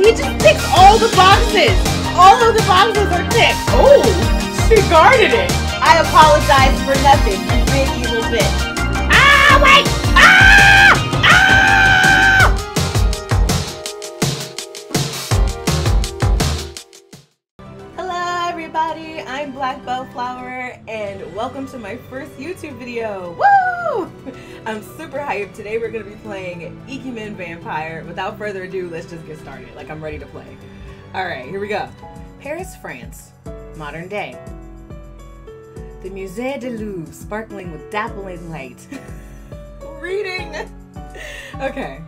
He just ticked all the boxes. All of the boxes are ticked. Oh, she guarded it. I apologize for nothing, you big evil bitch. Ah, wait! Ah! Everybody. I'm BlackBelleFlower, and welcome to my first YouTube video. Woo! I'm super hyped. Today we're gonna be playing Ikemen Vampire. Without further ado, let's just get started. Like I'm ready to play. All right, here we go. Paris, France, modern day. The Musée du Louvre, sparkling with dappling light. Reading. Okay.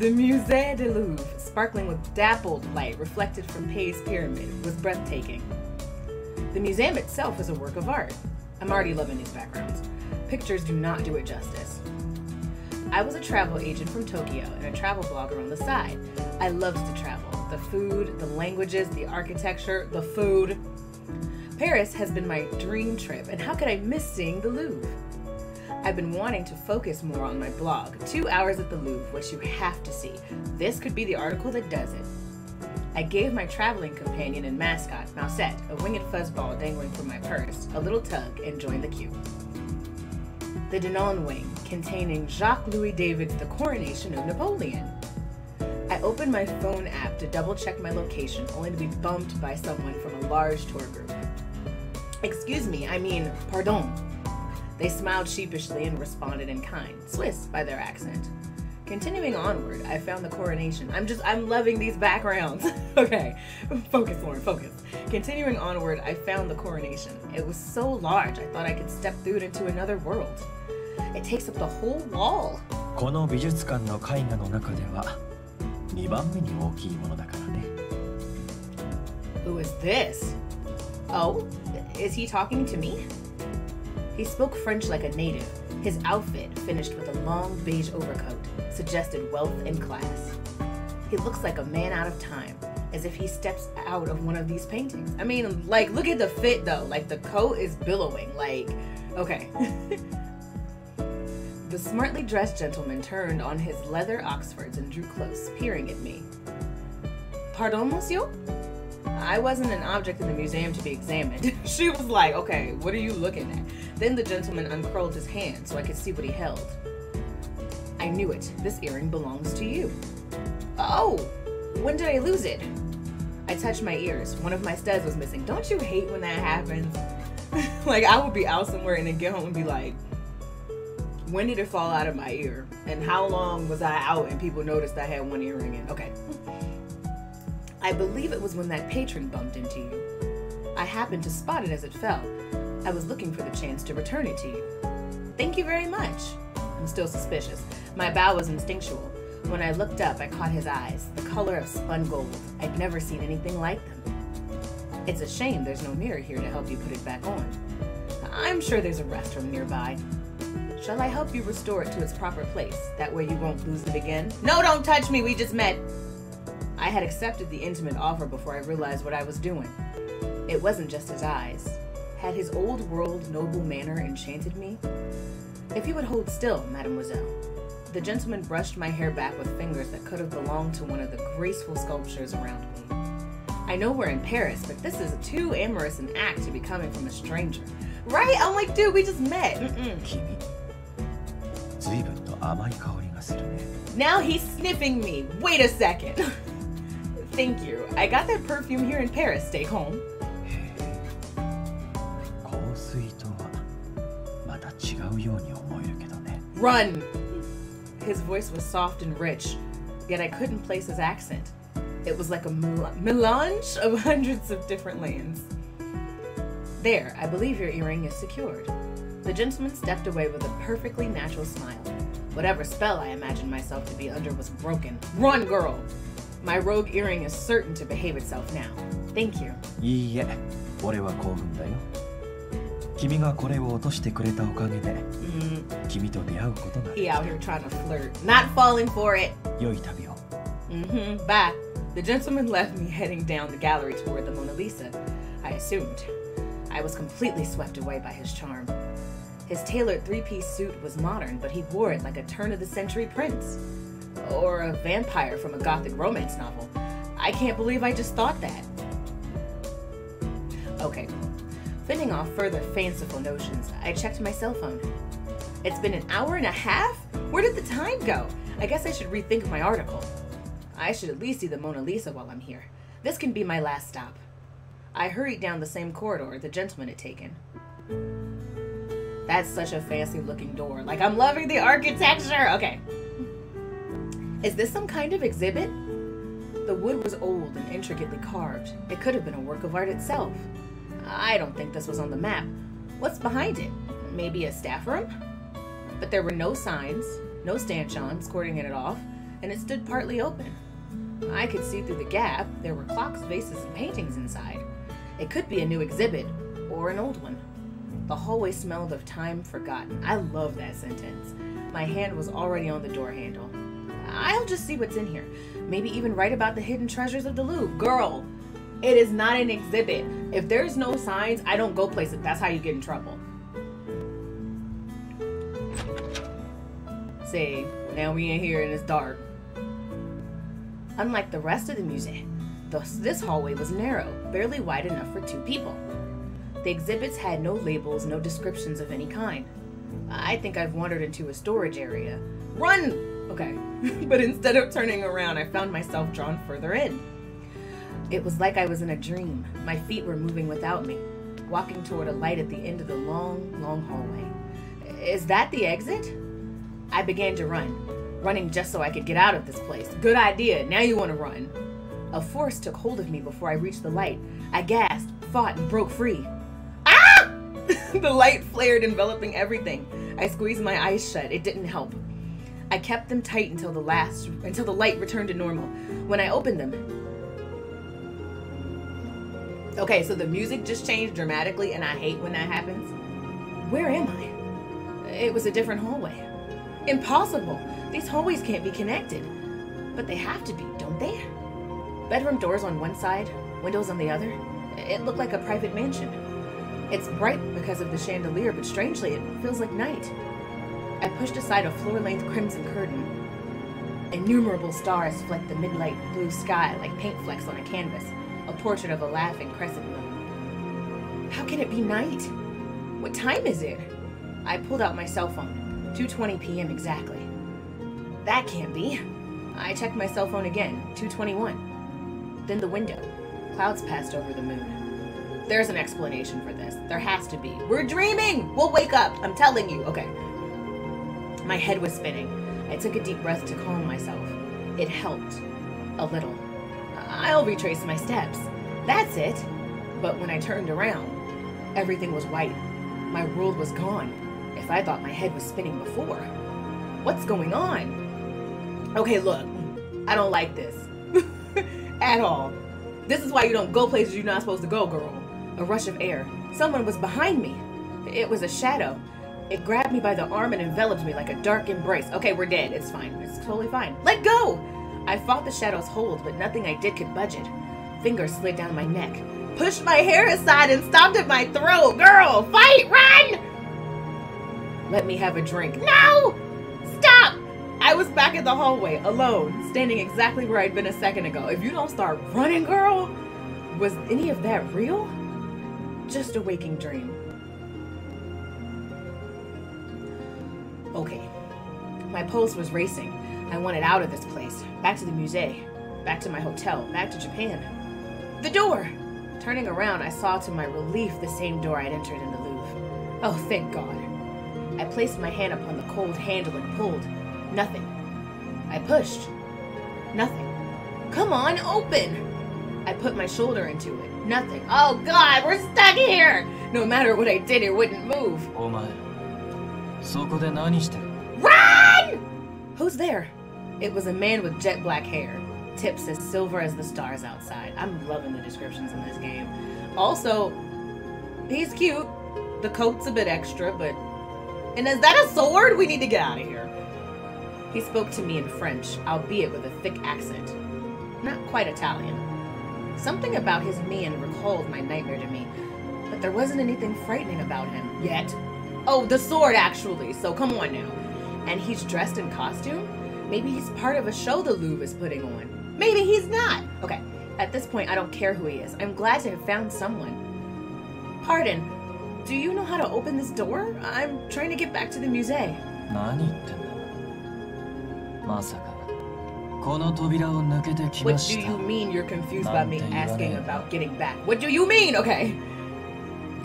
The Musée du Louvre, sparkling with dappled light reflected from Pei's pyramid, was breathtaking. The museum itself is a work of art. I'm already loving these backgrounds. Pictures do not do it justice. I was a travel agent from Tokyo and a travel blogger on the side. I loved to travel. The food, the languages, the architecture, the food. Paris has been my dream trip, and how could I miss seeing the Louvre? I've been wanting to focus more on my blog, Two Hours at the Louvre, which you have to see. This could be the article that does it. I gave my traveling companion and mascot, Mousette, a winged fuzzball dangling from my purse, a little tug, and joined the queue. The Denon Wing, containing Jacques Louis David's The Coronation of Napoleon. I opened my phone app to double check my location, only to be bumped by someone from a large tour group. Excuse me, I mean, pardon. They smiled sheepishly and responded in kind, Swiss by their accent. Continuing onward, I found the coronation. I'm just, I'm loving these backgrounds. okay, focus, Lauren, focus. Continuing onward, I found the coronation. It was so large, I thought I could step through it into another world. It takes up the whole wall. この美術館の絵画の中では2番目に大きいものだからね Who is this? Oh, is he talking to me? He spoke French like a native. His outfit, finished with a long beige overcoat, suggested wealth and class. He looks like a man out of time, as if he steps out of one of these paintings. I mean, like, look at the fit though. Like, the coat is billowing. Like, okay. the smartly dressed gentleman turned on his leather Oxfords and drew close, peering at me. Pardon, monsieur? I wasn't an object in the museum to be examined. she was like, okay, what are you looking at? Then the gentleman uncurled his hand so I could see what he held. I knew it. This earring belongs to you. Oh, when did I lose it? I touched my ears. One of my studs was missing. Don't you hate when that happens? like, I would be out somewhere and then get home and be like, when did it fall out of my ear? And how long was I out and people noticed I had one earring in? Okay. I believe it was when that patron bumped into you. I happened to spot it as it fell. I was looking for the chance to return it to you. Thank you very much. I'm still suspicious. My bow was instinctual. When I looked up, I caught his eyes, the color of spun gold. I'd never seen anything like them. It's a shame there's no mirror here to help you put it back on. I'm sure there's a restroom nearby. Shall I help you restore it to its proper place? That way you won't lose it again? No, don't touch me, we just met! I had accepted the intimate offer before I realized what I was doing. It wasn't just his eyes. Had his old world noble manner enchanted me? If you would hold still, mademoiselle. The gentleman brushed my hair back with fingers that could have belonged to one of the graceful sculptures around me. I know we're in Paris, but this is too amorous an act to be coming from a stranger. Right? I'm like, dude, we just met. Now he's sniffing me. Wait a second. Thank you. I got that perfume here in Paris. Stay home. へえ香水とはまた違うように思えるけどね Run! His voice was soft and rich, yet I couldn't place his accent. It was like a mel- melange of hundreds of different lands. There, I believe your earring is secured. The gentleman stepped away with a perfectly natural smile. Whatever spell I imagined myself to be under was broken. Run, girl! My rogue earring is certain to behave itself now. Thank you. いいえ俺は興奮だよ君がこれを落としてくれたおかげで Mm, 君と出会うことが he out here trying to flirt. Not falling for it. 良い旅を Mm-hmm. Bye. The gentleman left me heading down the gallery toward the Mona Lisa. I assumed. I was completely swept away by his charm. His tailored three-piece suit was modern, but he wore it like a turn-of-the-century prince. Or a vampire from a gothic romance novel. I can't believe I just thought that. Okay, fending off further fanciful notions, I checked my cell phone. It's been an hour and a half? Where did the time go? I guess I should rethink my article. I should at least see the Mona Lisa while I'm here. This can be my last stop. I hurried down the same corridor the gentleman had taken. That's such a fancy looking door. Like, I'm loving the architecture. Okay. Is this some kind of exhibit? The wood was old and intricately carved. It could have been a work of art itself. I don't think this was on the map. What's behind it? Maybe a staff room? But there were no signs, no stanchions cording it off, and it stood partly open. I could see through the gap there were clocks, vases, and paintings inside. It could be a new exhibit, or an old one. The hallway smelled of time forgotten. I love that sentence. My hand was already on the door handle. I'll just see what's in here. Maybe even write about the hidden treasures of the Louvre. Girl, it is not an exhibit. If there's no signs, I don't go places. That's how you get in trouble. See, now we in here and it's dark. Unlike the rest of the museum, this hallway was narrow, barely wide enough for two people. The exhibits had no labels, no descriptions of any kind. I think I've wandered into a storage area. Run! Okay. but instead of turning around, I found myself drawn further in. It was like I was in a dream. My feet were moving without me, walking toward a light at the end of the long, long hallway. Is that the exit? I began to run, running just so I could get out of this place. Good idea. Now you want to run. A force took hold of me before I reached the light. I gasped, fought, and broke free. Ah! the light flared, enveloping everything. I squeezed my eyes shut. It didn't help. I kept them tight until the last until the light returned to normal. When I opened them, Okay, so the music just changed dramatically and I hate when that happens. Where am I? It was a different hallway. Impossible. These hallways can't be connected. But they have to be, don't they? Bedroom doors on one side, windows on the other. It looked like a private mansion. It's bright because of the chandelier, but strangely, it feels like night. I pushed aside a floor-length crimson curtain. Innumerable stars flecked the midnight blue sky like paint flecks on a canvas, a portrait of a laughing crescent moon. How can it be night? What time is it? I pulled out my cell phone. 2.20 p.m. exactly. That can't be. I checked my cell phone again, 221. Then the window. Clouds passed over the moon. There's an explanation for this. There has to be. We're dreaming! We'll wake up! I'm telling you. Okay. My head was spinning. I took a deep breath to calm myself. It helped. A little. I'll retrace my steps. That's it. But when I turned around, everything was white. My world was gone if I thought my head was spinning before. What's going on? Okay, look, I don't like this. At all. This is why you don't go places you're not supposed to go, girl. A rush of air. Someone was behind me. It was a shadow. It grabbed me by the arm and enveloped me like a dark embrace. Okay, we're dead. It's fine. It's totally fine. Let go! I fought the shadow's hold, but nothing I did could budge it. Fingers slid down my neck, pushed my hair aside, and stomped at my throat. Girl, fight! Run! Let me have a drink. No! Stop! I was back in the hallway, alone, standing exactly where I'd been a second ago. If you don't start running, girl, was any of that real? Just a waking dream. Okay. My pulse was racing. I wanted out of this place. Back to the musée, Back to my hotel. Back to Japan. The door! Turning around, I saw to my relief the same door I'd entered in the Louvre. Oh, thank God. I placed my hand upon the cold handle and pulled. Nothing. I pushed. Nothing. Come on, open! I put my shoulder into it. Nothing. Oh god, we're stuck here! No matter what I did, it wouldn't move. Oh, Run! Who's there? It was a man with jet black hair. Tips as silver as the stars outside. I'm loving the descriptions in this game. Also, he's cute. The coat's a bit extra, but and is that a sword? We need to get out of here. He spoke to me in French, albeit with a thick accent. Not quite Italian. Something about his mien recalled my nightmare to me, but there wasn't anything frightening about him yet. Oh, the sword, actually, so come on now. And he's dressed in costume? Maybe he's part of a show the Louvre is putting on. Maybe he's not. Okay, at this point, I don't care who he is. I'm glad to have found someone. Pardon, do you know how to open this door? I'm trying to get back to the musée. 何言ってんだまさかこの扉を抜けてき What ま do した you mean you're confused about me なんて言わねえ。 asking about getting back? What do you mean? Okay.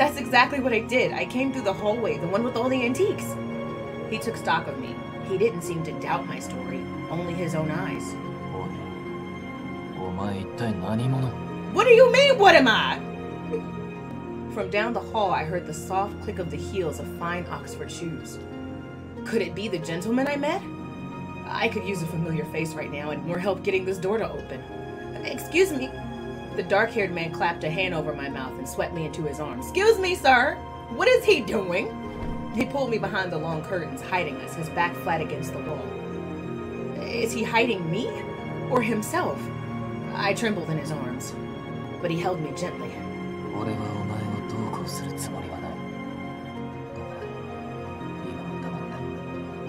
That's exactly what I did. I came through the hallway, the one with all the antiques. He took stock of me. He didn't seem to doubt my story, only his own eyes. What do you mean, what am I? From down the hall, I heard the soft click of the heels of fine Oxford shoes. Could it be the gentleman I met? I could use a familiar face right now and more help getting this door to open. Excuse me, the dark haired man clapped a hand over my mouth and swept me into his arms. Excuse me, sir. What is he doing? He pulled me behind the long curtains, hiding us, his back flat against the wall. Is he hiding me? Or himself? I trembled in his arms, but he held me gently.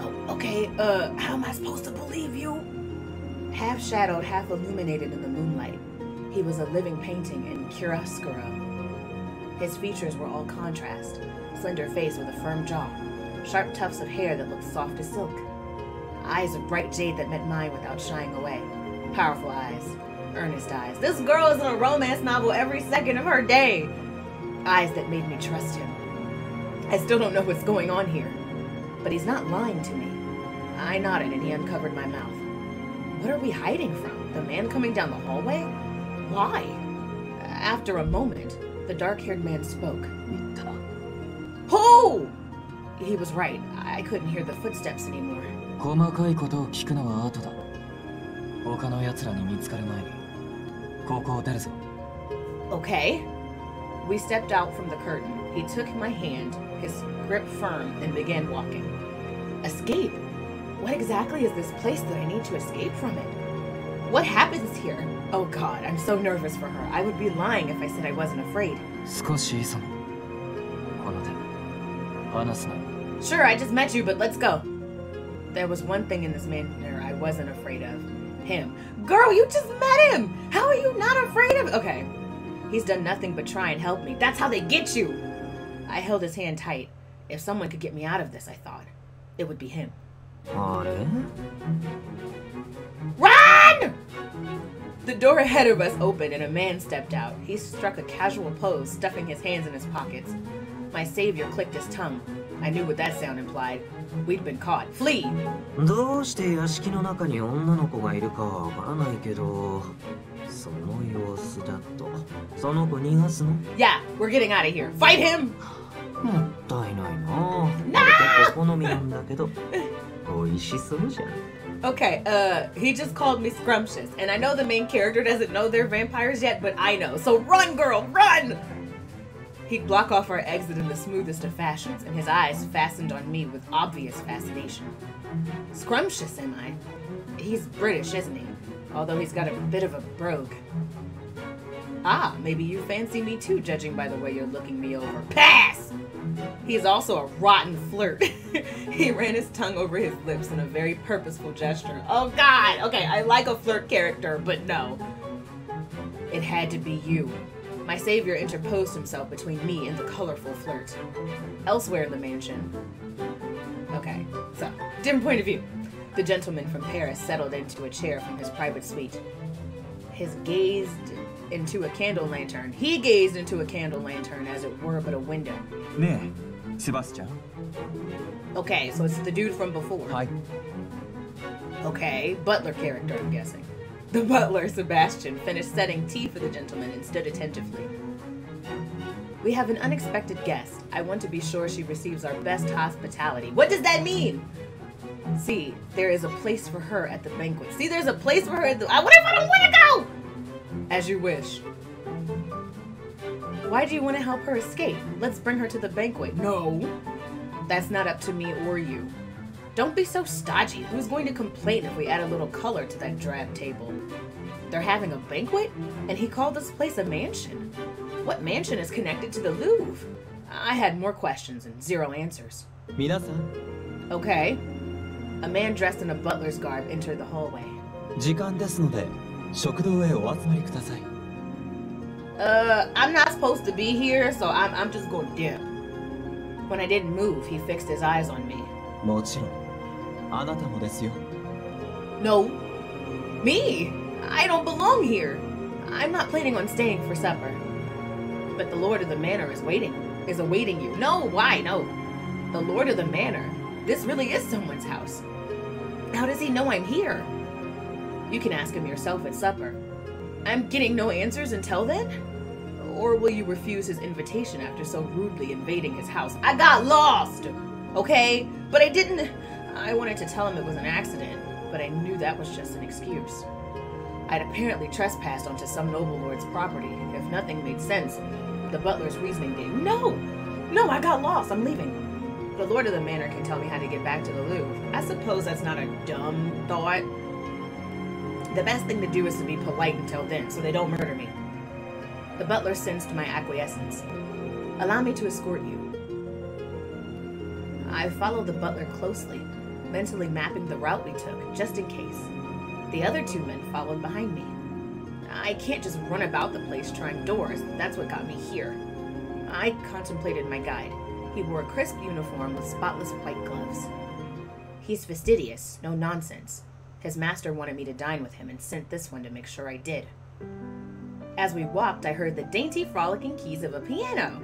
Oh, okay, uh, how am I supposed to believe you? Half shadowed, half illuminated in the moonlight, he was a living painting in chiaroscuro. His features were all contrast slender face with a firm jaw, sharp tufts of hair that looked soft as silk, eyes of bright jade that met mine without shying away, powerful eyes, earnest eyes. This girl is in a romance novel every second of her day. Eyes that made me trust him. I still don't know what's going on here, but he's not lying to me. I nodded and he uncovered my mouth. What are we hiding from? The man coming down the hallway? Why? After a moment, the dark haired man spoke. 言ったな Who? He was right. I couldn't hear the footsteps anymore. 細かいことを聞くのは後だ他の奴らに見つかる前にここを出るぞ Okay. We stepped out from the curtain. He took my hand, his grip firm, and began walking. Escape? What exactly is this place that I need to escape from it? What happens here? Oh god, I'm so nervous for her. I would be lying if I said I wasn't afraid. Sure, I just met you, but let's go. There was one thing in this manner I wasn't afraid of. Him. Girl, you just met him! How are you not afraid of- Okay. He's done nothing but try and help me. That's how they get you! I held his hand tight. If someone could get me out of this, I thought, it would be him. あれ The door ahead of us opened and a man stepped out. He struck a casual pose, stuffing his hands in his pockets. My savior clicked his tongue. I knew what that sound implied. We'd been caught. Flee! どうして屋敷の中に女の子がいるかはわからないけどその様子だとその子逃がすの Yeah, we're getting out of here. Fight him! もったいないな俺結構好みなんだけど美味しそうじゃん Okay, uh, he just called me scrumptious, and I know the main character doesn't know they're vampires yet, but I know. So run, girl, run! He'd block off our exit in the smoothest of fashions, and his eyes fastened on me with obvious fascination. Scrumptious, am I? He's British, isn't he? Although he's got a bit of a brogue. Ah, maybe you fancy me too, judging by the way you're looking me over. Pass! He's also a rotten flirt. he ran his tongue over his lips in a very purposeful gesture. Oh god! Okay, I like a flirt character, but no. It had to be you. My savior interposed himself between me and the colorful flirt. Elsewhere in the mansion. Okay, so, different point of view. The gentleman from Paris settled into a chair from his private suite. His gazed into a candle lantern. He gazed into a candle lantern as it were but a window. ね Sebastian. Okay, so it's the dude from before. Hi. Okay, butler character, I'm guessing. The butler, Sebastian, finished setting tea for the gentleman and stood attentively. We have an unexpected guest. I want to be sure she receives our best hospitality. What does that mean? See, there is a place for her at the banquet. See, there's a place for her at the. I if I don't want to go! As you wish. Why do you want to help her escape? Let's bring her to the banquet. No. That's not up to me or you. Don't be so stodgy. Who's going to complain if we add a little color to that drab table? They're having a banquet? And he called this place a mansion. What mansion is connected to the Louvre? I had more questions and zero answers. 皆さん Okay. A man dressed in a butler's garb entered the hallway. 時間ですので食堂へお集まりください uh, I'm not supposed to be here, so I'm, I'm just going to dip. When I didn't move, he fixed his eyes on me. No. Me? I don't belong here. I'm not planning on staying for supper. But the Lord of the Manor is waiting, is awaiting you. No, why? No. The Lord of the Manor. This really is someone's house. How does he know I'm here? You can ask him yourself at supper. I'm getting no answers until then? Or will you refuse his invitation after so rudely invading his house? I got lost! Okay? But I didn't. I wanted to tell him it was an accident, but I knew that was just an excuse. I'd apparently trespassed onto some noble lord's property. If nothing made sense, the butler's reasoning did. No! No, I got lost. I'm leaving. The lord of the manor can tell me how to get back to the Louvre. I suppose that's not a dumb thought. The best thing to do is to be polite until then, so they don't murder me. The butler sensed my acquiescence. Allow me to escort you. I followed the butler closely, mentally mapping the route we took, just in case. The other two men followed behind me. I can't just run about the place trying doors. That's what got me here. I contemplated my guide. He wore a crisp uniform with spotless white gloves. He's fastidious, no nonsense. His master wanted me to dine with him and sent this one to make sure I did. As we walked, I heard the dainty, frolicking keys of a piano.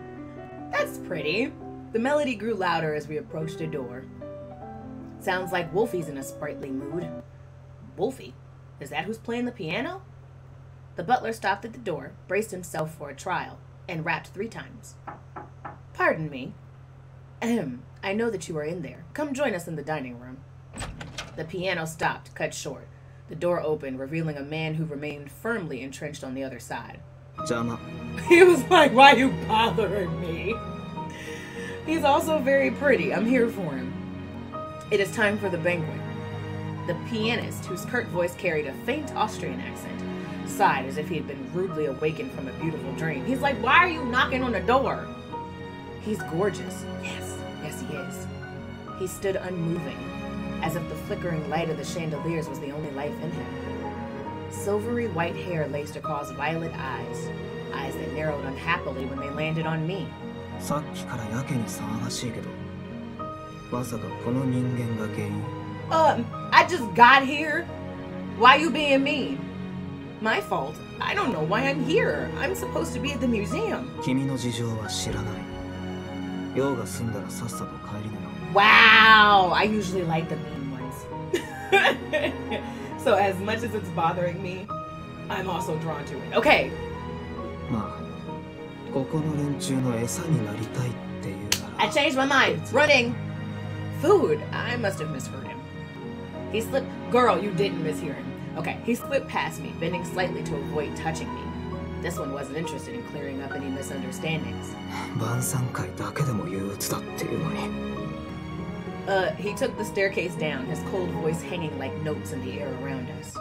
That's pretty. The melody grew louder as we approached a door. Sounds like Wolfie's in a sprightly mood. Wolfie? Is that who's playing the piano? The butler stopped at the door, braced himself for a trial, and rapped three times. Pardon me. Ahem. I know that you are in there. Come join us in the dining room. The piano stopped, cut short. The door opened, revealing a man who remained firmly entrenched on the other side. 邪魔 He was like, Why you bothering me? He's also very pretty. I'm here for him. It is time for the banquet. The pianist, whose curt voice carried a faint Austrian accent, sighed as if he had been rudely awakened from a beautiful dream. He's like, Why are you knocking on the door? He's gorgeous. Yes, yes, he is. He stood unmoving, as if the flickering light of the chandeliers was the only life in him. Silvery white hair laced across violet eyes, eyes that narrowed unhappily when they landed on me. さっきからやけに騒がしいけどまさかこの人間が原因 Um, I just got here. Why you being mean? My fault. I don't know why I'm here. I'm supposed to be at the museum. 君の事情は知らない用が済んだらさっさと帰りなよ Wow, I usually like the mean ones. so as much as it's bothering me, I'm also drawn to it. Okay, まあここの連中の餌になりたいっていうな I ら changed my mind. Running. Food. I must have misheard him. He slipped. Girl, you didn't mishear him. Okay, he slipped past me, bending slightly to avoid touching me. This one wasn't interested in clearing up any misunderstandings. 晩餐会だけでも憂鬱だっていうのに Uh, he took the staircase down, his cold voice hanging like notes in the air around us.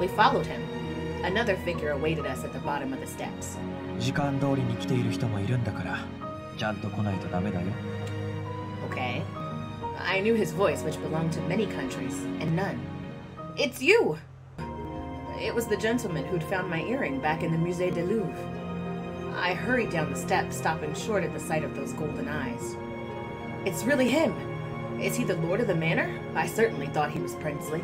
We followed him. Another figure awaited us at the bottom of the steps. 時間通りに来ている人もいるんだからちゃんと来ないとダメだよ Okay. I knew his voice, which belonged to many countries and none. It's you! It was the gentleman who'd found my earring back in the Musée du Louvre. I hurried down the steps, stopping short at the sight of those golden eyes. It's really him! Is he the lord of the manor? I certainly thought he was princely.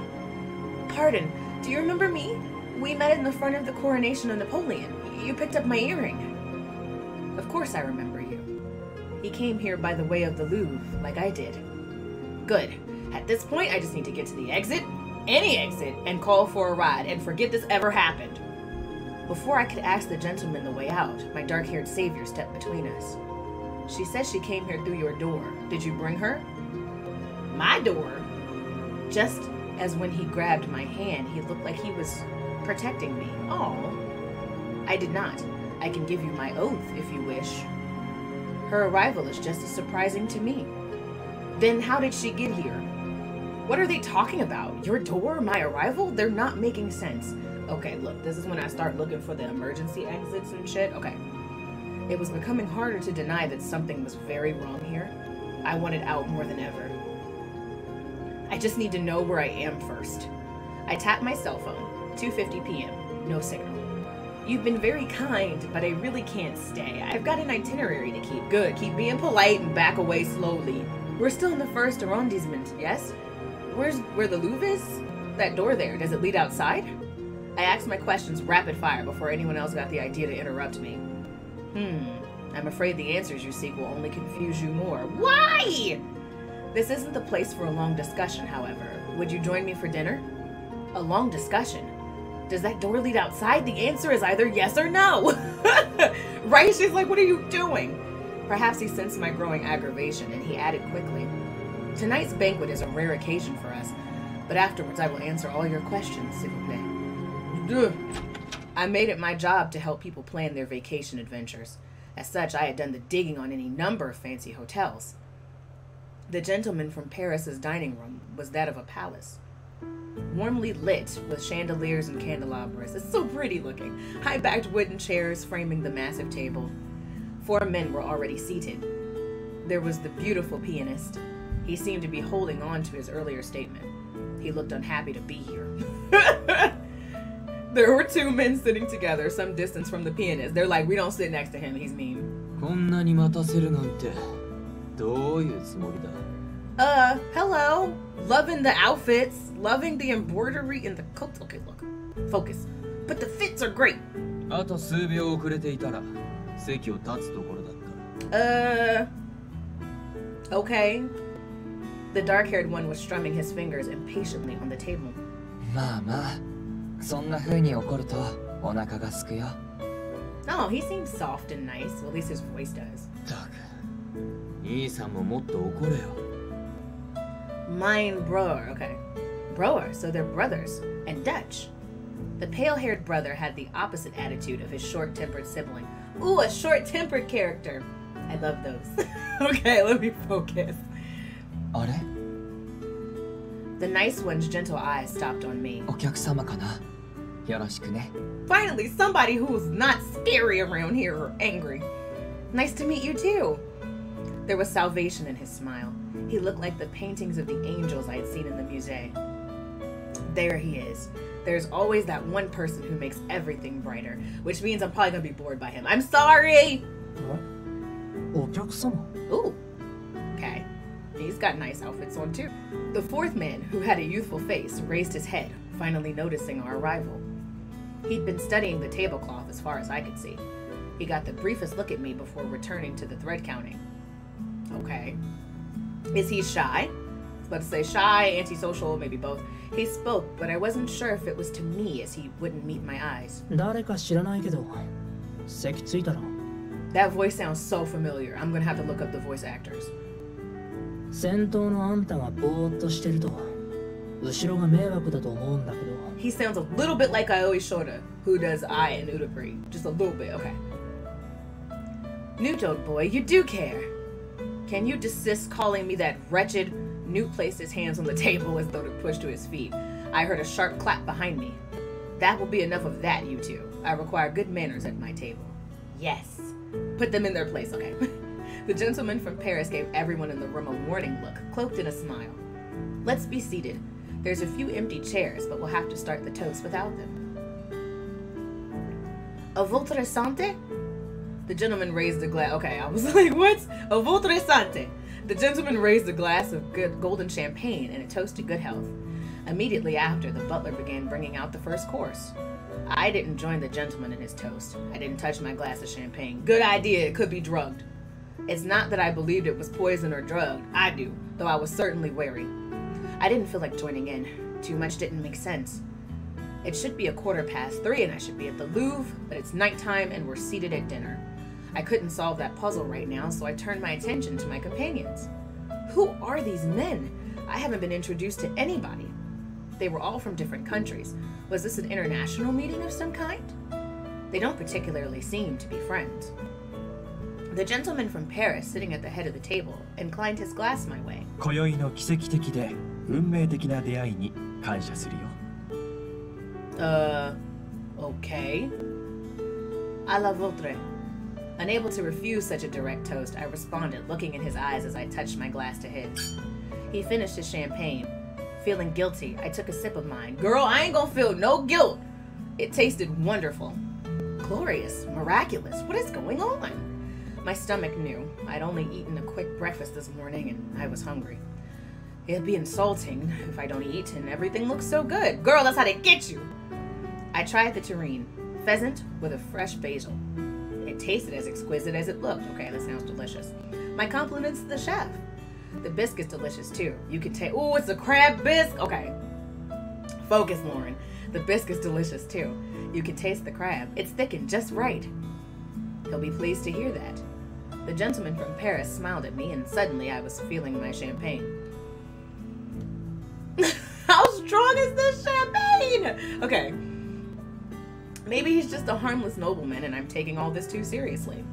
Pardon, do you remember me? We met in the front of the coronation of Napoleon. You picked up my earring. Of course I remember you. He came here by the way of the Louvre, like I did. Good. At this point, I just need to get to the exit, any exit, and call for a ride and forget this ever happened. Before I could ask the gentleman the way out, my dark haired savior stepped between us. She says she came here through your door. Did you bring her? My door? Just as when he grabbed my hand, he looked like he was protecting me. Oh. I did not. I can give you my oath if you wish. Her arrival is just as surprising to me. Then how did she get here? What are they talking about? Your door? My arrival? They're not making sense. Okay, look, this is when I start looking for the emergency exits and shit. Okay. It was becoming harder to deny that something was very wrong here. I wanted out more than ever. I just need to know where I am first. I tap my cell phone. 2:50 p.m. No signal. You've been very kind, but I really can't stay. I've got an itinerary to keep. Good. Keep being polite and back away slowly. We're still in the first arrondissement, yes? Where's where the Louvre is? That door there. Does it lead outside? I asked my questions rapid fire before anyone else got the idea to interrupt me. Hmm. I'm afraid the answers you seek will only confuse you more. Why? This isn't the place for a long discussion, however. Would you join me for dinner? A long discussion? Does that door lead outside? The answer is either yes or no. right? She's like, what are you doing? Perhaps he sensed my growing aggravation and he added quickly, Tonight's banquet is a rare occasion for us, but afterwards I will answer all your questions, s'il vous plaît. I made it my job to help people plan their vacation adventures. As such, I had done the digging on any number of fancy hotels. The gentleman from Paris's dining room was that of a palace warmly lit with chandeliers and candelabras. It's so pretty looking. High backed wooden chairs framing the massive table. Four men were already seated. There was the beautiful pianist. He seemed to be holding on to his earlier statement. He looked unhappy to be here. there were two men sitting together some distance from the pianist. They're like, we don't sit next to him, he's mean. こんなに待たせるなんて どういうつもりだ Uh, hello. Loving the outfits, loving the embroidery and the coats. Okay, look. Focus. But the fits are great. あと数秒遅れていたら席を立つところだっ Uh. Okay. The dark haired one was strumming his fingers impatiently on the table. たまあまあそんな風に怒るとお腹がすくよ Oh, he seems soft and nice. Well, at least his voice does. たく 兄さんももっと怒れよ Mein Broer. Okay. Broer, so they're brothers. And Dutch. The pale haired brother had the opposite attitude of his short tempered sibling. Ooh, a short tempered character. I love those. okay, let me focus. あれ The nice one's gentle eyes stopped on me. お客様かなよろしくね Finally, somebody who's not scary around here or angry. Nice to meet you too. There was salvation in his smile. He looked like the paintings of the angels I had seen in the musée. There he is. There's always that one person who makes everything brighter, which means I'm probably gonna be bored by him. I'm sorry! Ooh. Okay. He's got nice outfits on too. The fourth man, who had a youthful face, raised his head, finally noticing our arrival. He'd been studying the tablecloth as far as I could see. He got the briefest look at me before returning to the thread counting. Okay. Is he shy? Let's say shy, antisocial, maybe both. He spoke, but Ai wasn't sure if it was to me as he wouldn't meet my eyes. That voice sounds so familiar. I'm gonna have to look up the voice actors. He sounds a little bit like Aoi Shota, who does I in Utapri. Just a little bit, okay. New Boy, you do care. Can you desist calling me that wretched? Newt placed his hands on the table as though to push to his feet. I heard a sharp clap behind me. That will be enough of that, you two. I require good manners at my table. Yes. Put them in their place, okay. the gentleman from Paris gave everyone in the room a warning look, cloaked in a smile. Let's be seated. There's a few empty chairs, but we'll have to start the toast without them. A votre santé? The gentleman raised a glass. Okay, I was like, what? A votre santé. The gentleman raised a glass of good golden champagne and a toast to good health. Immediately after, the butler began bringing out the first course. I didn't join the gentleman in his toast. I didn't touch my glass of champagne. Good idea, it could be drugged. It's not that I believed it was poison or drugged. I do, though I was certainly wary. I didn't feel like joining in. Too much didn't make sense. It should be a quarter past three and I should be at the Louvre, but it's nighttime and we're seated at dinner. I couldn't solve that puzzle right now, so I turned my attention to my companions. Who are these men? I haven't been introduced to anybody. They were all from different countries. Was this an international meeting of some kind? They don't particularly seem to be friends. The gentleman from Paris, sitting at the head of the table, inclined his glass my way. 今宵の奇跡的で運命的な出会いに感謝するよ Uh, okay. A la vôtre. Unable to refuse such a direct toast, I responded, looking in his eyes as I touched my glass to his. He finished his champagne. Feeling guilty, I took a sip of mine. Girl, I ain't gonna feel no guilt. It tasted wonderful. Glorious, miraculous. What is going on? My stomach knew. I'd only eaten a quick breakfast this morning and I was hungry. It'd be insulting if I don't eat and everything looks so good. Girl, that's how they get you. I tried the terrine, pheasant with a fresh basil. It tasted as exquisite as it looked. Okay, that sounds delicious. My compliments to the chef. The biscuit's delicious too. You can take, oh, it's a crab bisque. Okay. Focus, Lauren. The biscuit's delicious too. You can taste the crab. It's thickened just right. He'll be pleased to hear that. The gentleman from Paris smiled at me, and suddenly I was feeling my champagne. How strong is this champagne? Okay. Maybe he's just a harmless nobleman and I'm taking all this too seriously.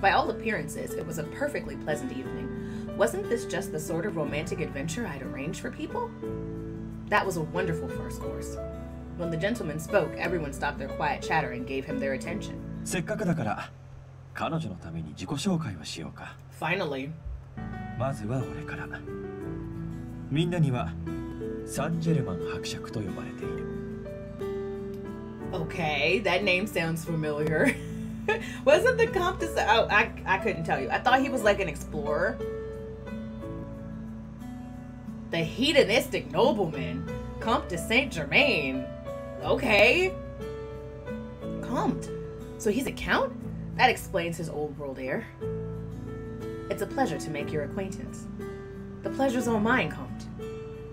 By all appearances, it was a perfectly pleasant evening. Wasn't this just the sort of romantic adventure I'd arranged for people? That was a wonderful first course. When the gentleman spoke, everyone stopped their quiet chatter and gave him their attention. せっかくだから彼女のために自己紹介をしようか Finally. まずは俺からみんなにはサンジェルマン伯爵と呼ばれている Okay, that name sounds familiar. Wasn't the Comte de oh, I, I couldn't tell you. I thought he was like an explorer. The hedonistic nobleman, Comte de Saint Germain. Okay. Comte. So he's a count? That explains his old world air. It's a pleasure to make your acquaintance. The pleasure's all mine, Comte.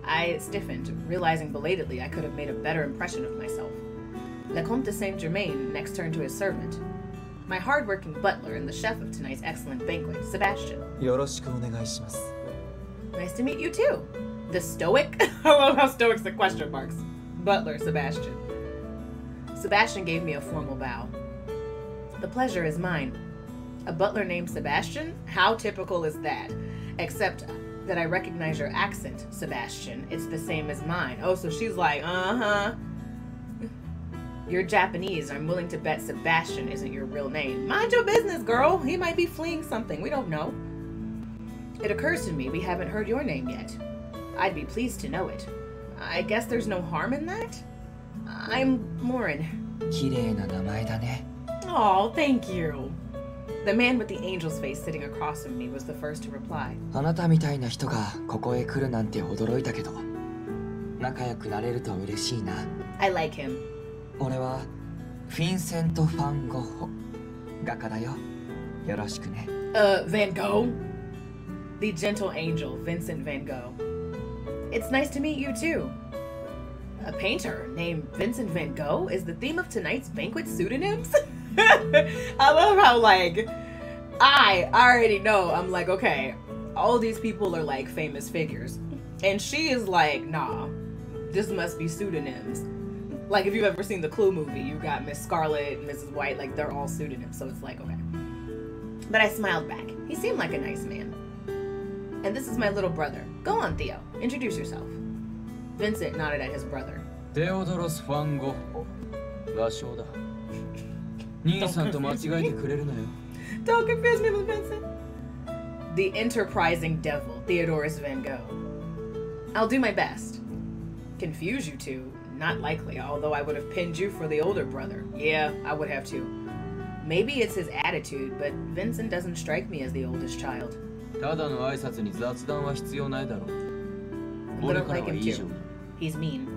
I stiffened, realizing belatedly I could have made a better impression of myself. Le Comte de Saint Germain next turned to his servant, my hard-working butler and the chef of tonight's excellent banquet, Sebastian. Nice to meet you too. The Stoic? I love how Stoic's the question marks. Butler, Sebastian. Sebastian gave me a formal bow. The pleasure is mine. A butler named Sebastian? How typical is that? Except that I recognize your accent, Sebastian. It's the same as mine. Oh, so she's like, uh huh. You're Japanese. I'm willing to bet Sebastian isn't your real name. Mind your business, girl. He might be fleeing something. We don't know. It occurs to me we haven't heard your name yet. I'd be pleased to know it. I guess there's no harm in that? I'm Lauren. 綺麗な名前だね Oh, thank you. The man with the angel's face sitting across from me was the first to reply. あなたみたいな人がここへ来るなんて驚いたけど仲良くなれると嬉しいな I like him. 俺はフィンセント・ファン・ゴッホ画家だよよろしくね Uh, Van Gogh? The gentle angel, Vincent Van Gogh. It's nice to meet you too. A painter named Vincent Van Gogh is the theme of tonight's banquet pseudonyms? I love how, like, I already know. I'm like, okay, all these people are like famous figures. And she is like, nah, this must be pseudonyms. Like, if you've ever seen the Clue movie, you got Miss Scarlet and Mrs. White, like, they're all pseudonyms. So it's like, okay. But I smiled back. He seemed like a nice man. And this is my little brother. Go on, Theo. Introduce yourself. Vincent nodded at his brother. テオドロス・ファン・ゴッホ画商だ兄さんと間違えてくれるなよ Don't confuse me with Vincent. The enterprising devil, Theodorus Van Gogh. I'll do my best. Confuse you two? Not likely, although I would have pinned you for the older brother. Yeah, I would have too. Maybe it's his attitude, but Vincent doesn't strike me as the oldest child. ただの挨拶に雑談は必要ないだろう I 俺 don't から like は him 以上 too. He's mean.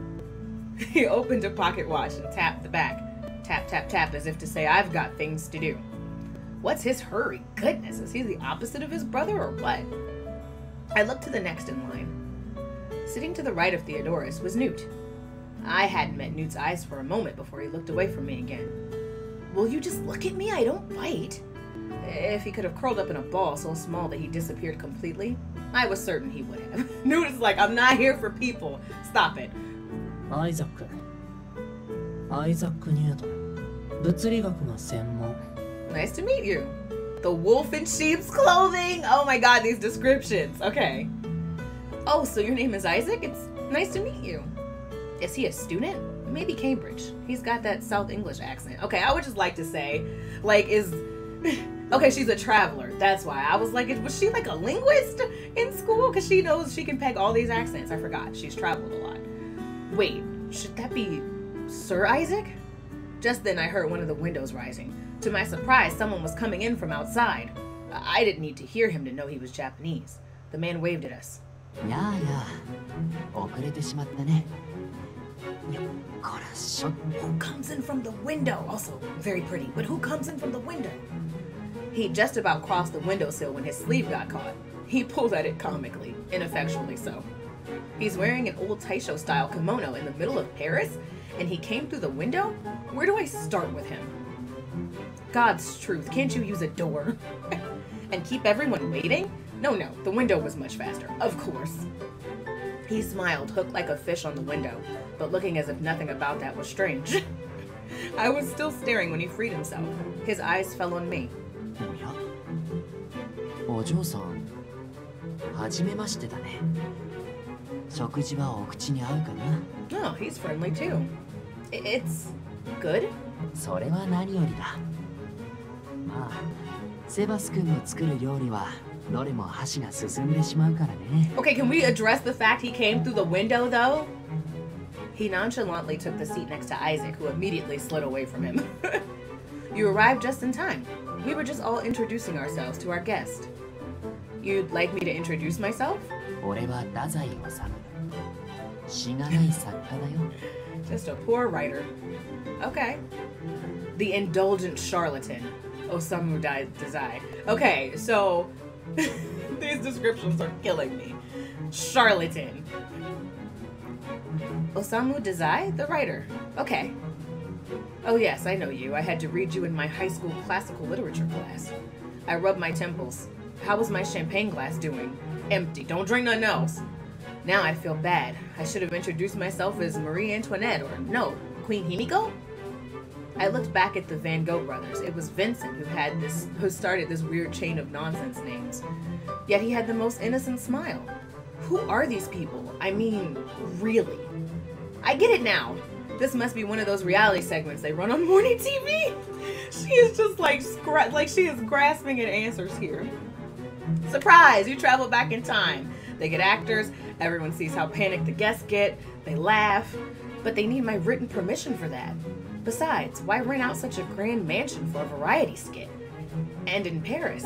he opened a pocket watch and tapped the back. Tap, tap, tap, as if to say, I've got things to do. What's his hurry? Goodness, is he the opposite of his brother or what? I looked to the next in line. Sitting to the right of Theodorus was Newt. I hadn't met Newt's eyes for a moment before he looked away from me again. Will you just look at me? I don't bite. If he could have curled up in a ball so small that he disappeared completely, I was certain he would have. Newt is like, I'm not here for people. Stop it. Isaac. Isaac Newton. Nice to meet you. The wolf in sheep's clothing. Oh my god, these descriptions. Okay. Oh, so your name is Isaac? It's nice to meet you. Is he a student? Maybe Cambridge. He's got that South English accent. Okay, I would just like to say, like, is. Okay, she's a traveler. That's why I was like, was she like a linguist in school? Because she knows she can peg all these accents. I forgot. She's traveled a lot. Wait, should that be Sir Isaac? Just then, I heard one of the windows rising. To my surprise, someone was coming in from outside. I didn't need to hear him to know he was Japanese. The man waved at us. やあ who comes in from the window? Also, very pretty, but who comes in from the window? He just about crossed the windowsill when his sleeve got caught. He pulled at it comically, ineffectually so. He's wearing an old Taisho style kimono in the middle of Paris, and he came through the window? Where do I start with him? God's truth, can't you use a door? and keep everyone waiting? No, no, the window was much faster, of course. He smiled, hooked like a fish on the window, but looking as if nothing about that was strange. I was still staring when he freed himself. His eyes fell on me. おやお嬢さんはじめましてだね食事はお口に合うかな Oh, he's friendly too. I- It's good? それは何よりだまあセバス君の作る料理は Okay, can we address the fact he came through the window though? He nonchalantly took the seat next to Isaac, who immediately slid away from him. you arrived just in time. We were just all introducing ourselves to our guest. You'd like me to introduce myself? just a poor writer. Okay. The indulgent charlatan, Osamu Dazai. Okay, so these descriptions are killing me. Charlatan. Osamu Dazai, the writer. Okay. Oh, yes, I know you. I had to read you in my high school classical literature class. I rubbed my temples. How was my champagne glass doing? Empty. Don't drink nothing else. Now I feel bad. I should have introduced myself as Marie Antoinette or no, Queen Himiko? I looked back at the Van Gogh brothers. It was Vincent who had this who started this weird chain of nonsense names. Yet he had the most innocent smile. Who are these people? I mean, really? I get it now. This must be one of those reality segments they run on morning TV. She is just like like she is grasping at answers here. Surprise! You travel back in time. They get actors. Everyone sees how panicked the guests get. They laugh, but they need my written permission for that. Besides, why rent out such a grand mansion for a variety skit? And in Paris.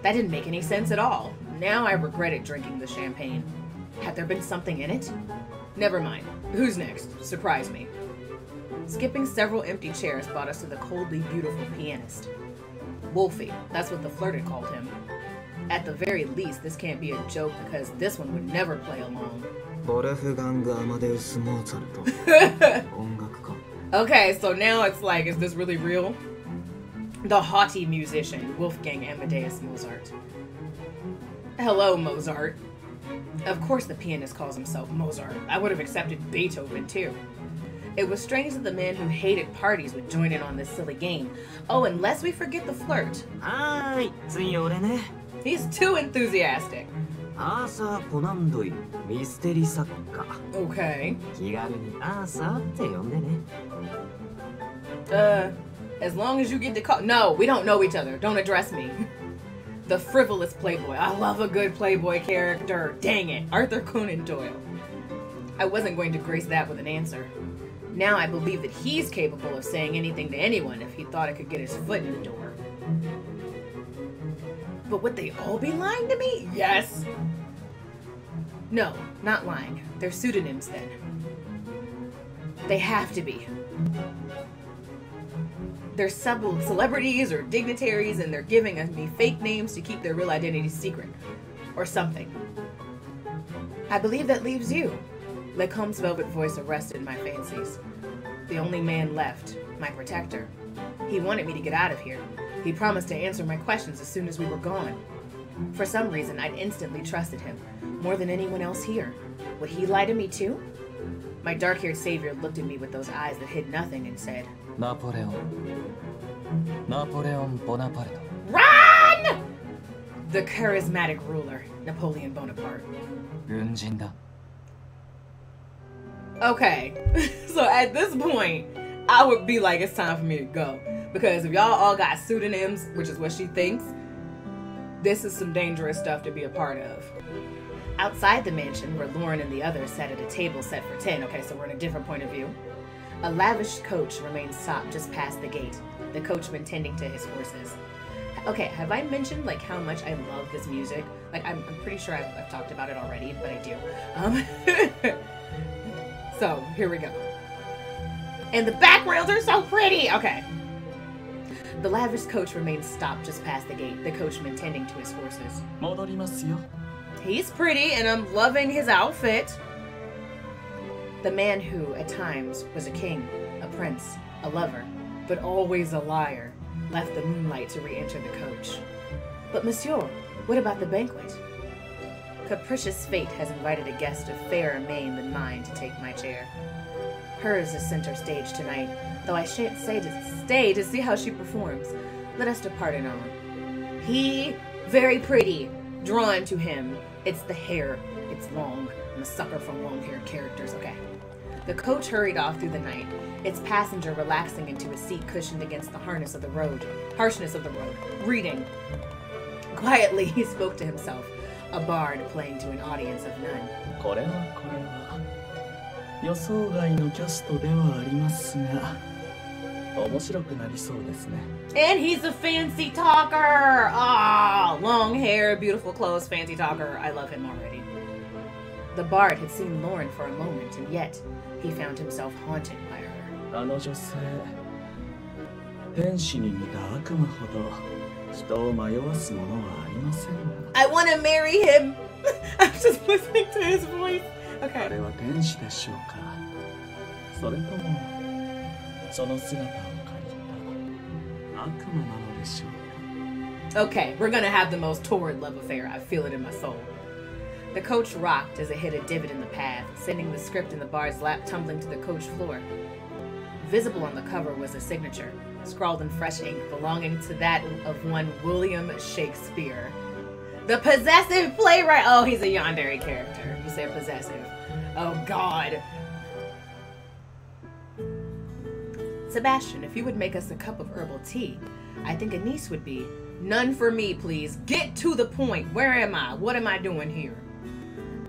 That didn't make any sense at all. Now I regretted drinking the champagne. Had there been something in it? Never mind. Who's next? Surprise me. Skipping several empty chairs brought us to the coldly beautiful pianist. Wolfie, that's what the flirt had called him. At the very least, this can't be a joke because this one would never play along. Okay, so now it's like, is this really real? The haughty musician, Wolfgang Amadeus Mozart. Hello, Mozart. Of course, the pianist calls himself Mozart. I would have accepted Beethoven, too. It was strange that the man who hated parties would join in on this silly game. Oh, unless we forget the flirt. Ah, He's too enthusiastic. アーサー・コナンドイルミステリ作家 Okay. 気軽にアーサーって呼んでね Uh, as long as you get to call. No, we don't know each other. Don't address me. the frivolous Playboy. I love a good Playboy character. Dang it. Arthur Conan Doyle. I wasn't going to grace that with an answer. Now I believe that he's capable of saying anything to anyone if he thought it could get his foot in the door. But would they all be lying to me? Yes. No, not lying. They're pseudonyms then. They have to be. They're sub- celebrities or dignitaries and they're giving me fake names to keep their real identities secret. Or something. I believe that leaves you. Lecomte's velvet voice arrested my fancies. The only man left, my protector. He wanted me to get out of here. He promised to answer my questions as soon as we were gone. For some reason, I'd instantly trusted him, more than anyone else here. Would he lie to me too? My dark-haired savior looked at me with those eyes that hid nothing and said, Napoleon. Napoleon Bonaparte. Run! The charismatic ruler, Napoleon Bonaparte. Okay, so at this point, I would be like, it's time for me to go. Because if y'all all got pseudonyms, which is what she thinks, this is some dangerous stuff to be a part of. Outside the mansion, where Lauren and the others sat at a table set for 10, okay, so we're in a different point of view, a lavish coach remains stopped just past the gate, the coachman tending to his horses. Okay, have I mentioned like how much I love this music? Like, I'm, I'm pretty sure I've, I've talked about it already, but I do. Um, so, here we go. And the back rails are so pretty! Okay. The lavish coach remains stopped just past the gate, the coachman tending to his horses. He's pretty, and I'm loving his outfit. The man who, at times, was a king, a prince, a lover, but always a liar, left the moonlight to re enter the coach. But, monsieur, what about the banquet? Capricious fate has invited a guest of fairer mien than mine to take my chair. Hers is center stage tonight, though I shan't say to stay to see how she performs. Let us depart and on. He, very pretty, drawn to him, It's the hair. It's long. I'm a sucker for long haired characters. Okay. The coach hurried off through the night, its passenger relaxing into a seat cushioned against the harness of the road, harshness of the road, reading. Quietly, he spoke to himself, a bard playing to an audience of none. これはこれは予想外のキャストではありますが 面白くなりそうですね And he's a fancy talker! Ah, long hair, beautiful clothes, fancy talker. I love him already. The bard had seen Lauren for a moment, and yet he found himself haunted by her. あの女性天使に似た悪魔ほど人を迷わすものはありませんが I want to marry him! I'm just listening to his voice. あ Okay. れは天使でしょうかそれとも その姿を借りた悪魔なのでしょうか Okay, we're gonna have the most torrid love affair. I feel it in my soul. The coach rocked as it hit a divot in the path, sending the script in the bard's lap tumbling to the coach floor. Visible on the cover was a signature, scrawled in fresh ink belonging to that of one William Shakespeare. The possessive playwright. Oh, he's a yandere character. You said possessive. Oh, God. Sebastian, if you would make us a cup of herbal tea, I think a niece would be. None for me, please. Get to the point. Where am I? What am I doing here?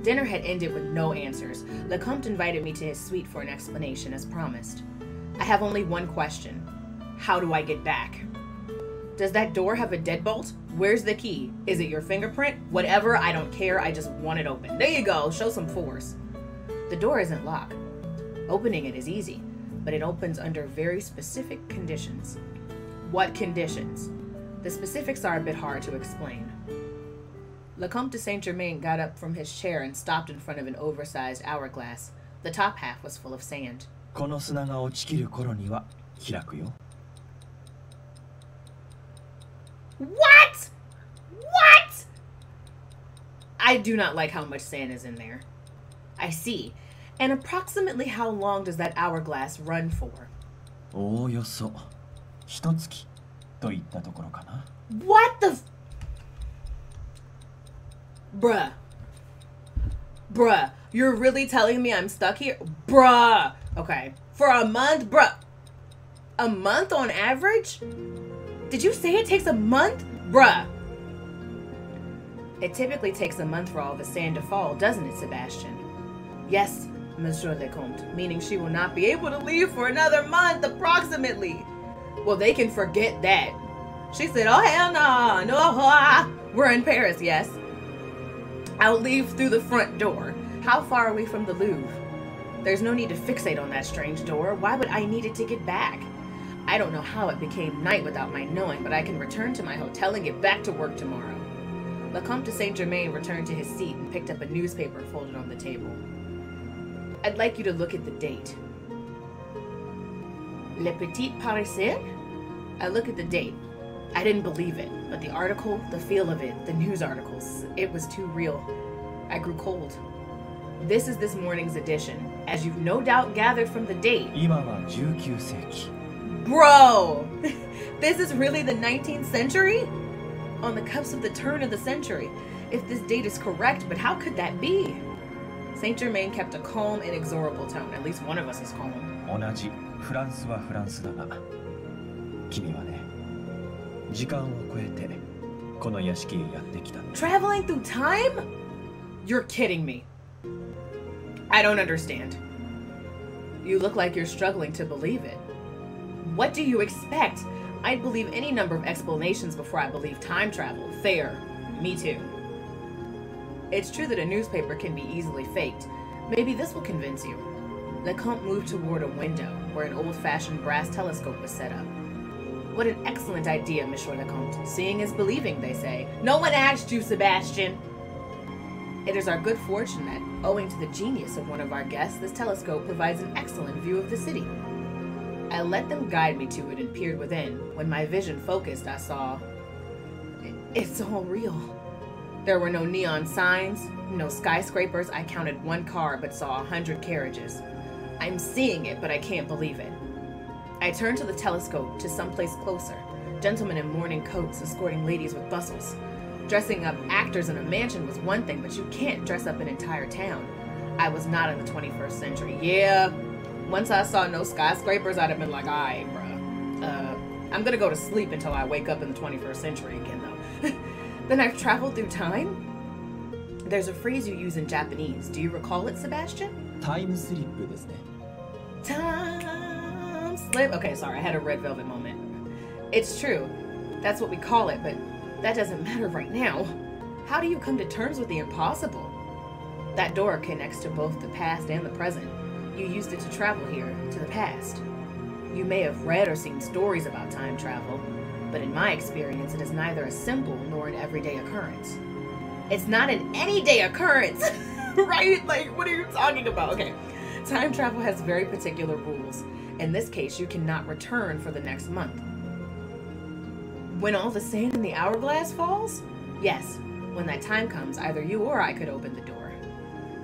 Dinner had ended with no answers. Lecomte invited me to his suite for an explanation, as promised. I have only one question How do I get back? Does that door have a deadbolt? Where's the key? Is it your fingerprint? Whatever, I don't care. I just want it open. There you go. Show some force. The door isn't locked. Opening it is easy, but it opens under very specific conditions. What conditions? The specifics are a bit hard to explain. Lecomte de Saint Germain got up from his chair and stopped in front of an oversized hourglass. The top half was full of sand. この砂が落ちきる頃には開くよ What? What? I do not like how much sand is in there. I see. And approximately how long does that hourglass run for? おおよそ一月といったところかな What the? F- Bruh. Bruh. You're really telling me I'm stuck here? Bruh. Okay. For a month? Bruh. A month on average? Did you say it takes a month? Bruh. It typically takes a month for all the sand to fall, doesn't it, Sebastian? Yes, Monsieur le Comte, meaning she will not be able to leave for another month, approximately. Well, they can forget that. She said, Oh, hell no, no, we're in Paris, yes. I'll leave through the front door. How far are we from the Louvre? There's no need to fixate on that strange door. Why would I need it to get back? I don't know how it became night without my knowing, but I can return to my hotel and get back to work tomorrow. Lecomte de Saint Germain returned to his seat and picked up a newspaper folded on the table. I'd like you to look at the date. Le Petit Parisien? I look at the date. I didn't believe it, but the article, the feel of it, the news articles, it was too real. I grew cold. This is this morning's edition, as you've no doubt gathered from the date. Bro! this is really the 19th century? On the cusp of the turn of the century. If this date is correct, but how could that be? Saint Germain kept a calm, inexorable tone. At least one of us is calm. 同じフランスはフランスだが君はね時間を超えて この屋敷へやってきた Traveling through time? You're kidding me. I don't understand. You look like you're struggling to believe it. What do you expect? I'd believe any number of explanations before I believe time travel. Fair. Me too. It's true that a newspaper can be easily faked. Maybe this will convince you. Lecomte moved toward a window where an old fashioned brass telescope was set up. What an excellent idea, Monsieur Lecomte. Seeing is believing, they say. No one asked you, Sebastian! It is our good fortune that, owing to the genius of one of our guests, this telescope provides an excellent view of the city. I let them guide me to it and peered within. When my vision focused, I saw. It's all real. There were no neon signs, no skyscrapers. I counted one car but saw a hundred carriages. I'm seeing it, but I can't believe it. I turned to the telescope to someplace closer. Gentlemen in morning coats escorting ladies with bustles. Dressing up actors in a mansion was one thing, but you can't dress up an entire town. I was not in the 21st century. Yeah, once I saw no skyscrapers, I'd have been like, alright, bruh. Uh, I'm gonna go to sleep until I wake up in the 21st century again. Then I've traveled through time? There's a phrase you use in Japanese. Do you recall it, Sebastian? Time slip. Time slip. Okay, sorry, I had a red velvet moment. It's true. That's what we call it, but that doesn't matter right now. How do you come to terms with the impossible? That door connects to both the past and the present. You used it to travel here, to the past. You may have read or seen stories about time travel, but in my experience, it is neither a simple nor an everyday occurrence. It's not an any day occurrence, right? Like, what are you talking about? Okay. Time travel has very particular rules. In this case, you cannot return for the next month. When all the sand in the hourglass falls? Yes, when that time comes, either you or I could open the door.